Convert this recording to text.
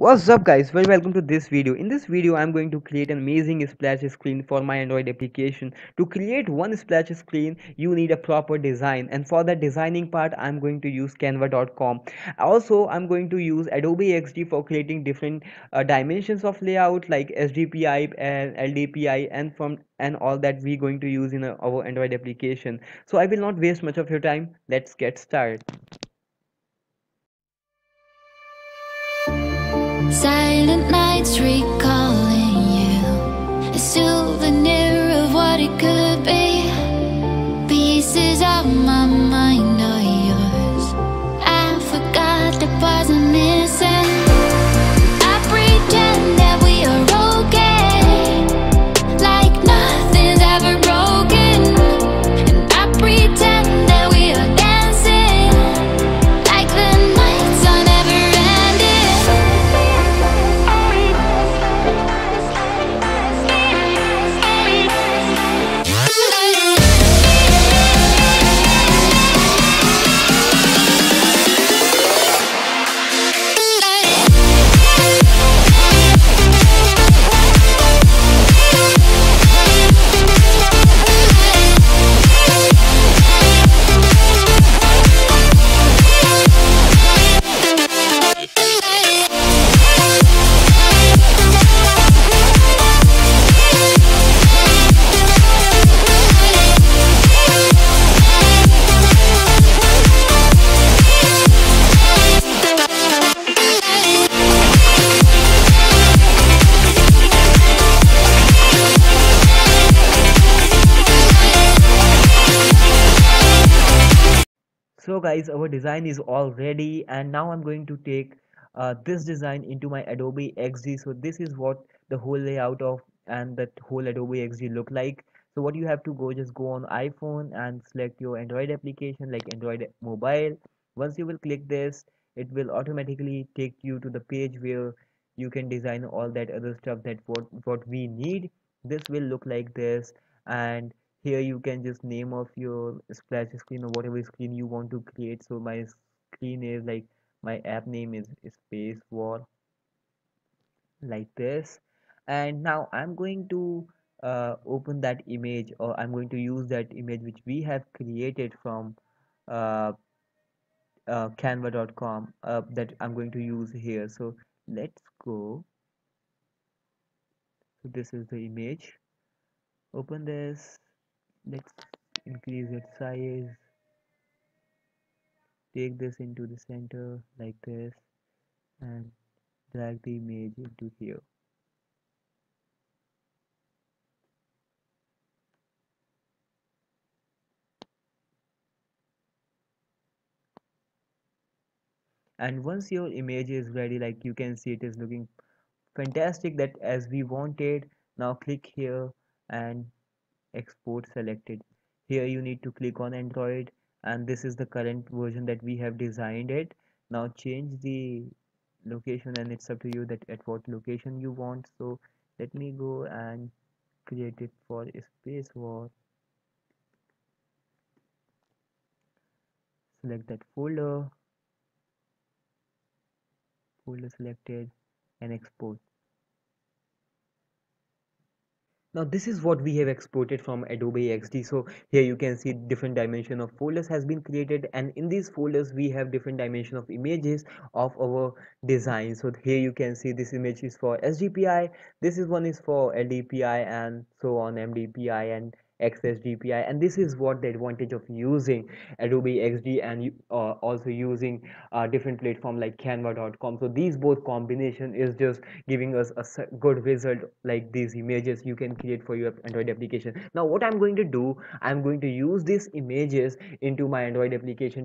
What's up guys, very welcome to this video. In this video, I'm going to create an amazing splash screen for my Android application. To create one splash screen, you need a proper design and for the designing part, I'm going to use canva.com. Also, I'm going to use Adobe XD for creating different uh, dimensions of layout like sdpi and LDPI and from and all that we're going to use in our Android application. So I will not waste much of your time. Let's get started. Silent nights so guys our design is all ready and now i'm going to take uh, this design into my adobe xd so this is what the whole layout of and that whole adobe xd look like. So what you have to go just go on iphone and select your android application like android mobile. Once you will click this it will automatically take you to the page where you can design all that other stuff that what what we need. This will look like this and here you can just name of your splash screen or whatever screen you want to create. So my screen is like my app name is space war like this. And now i'm going to uh, open that image or i'm going to use that image which we have created from uh, uh, canva.com uh, that i'm going to use here. So let's go. So this is the image. Open this let's increase its size. Take this into the center like this and drag the image into here. And once your image is ready like you can see it is looking fantastic that as we wanted now click here and export selected. Here you need to click on android and this is the current version that we have designed it. Now change the location and it's up to you that at what location you want. So let me go and create it for space war. Select that folder. Folder selected and export now this is what we have exported from adobe xd so here you can see different dimension of folders has been created and in these folders we have different dimension of images of our design. So here you can see this image is for hdpi this is one is for ldpi and so on mdpi and XHDPI and this is what the advantage of using Adobe XD and uh, also using a different platform like canva.com so these both combination is just giving us a good result like these images you can create for your Android application. Now what I'm going to do I'm going to use these images into my Android application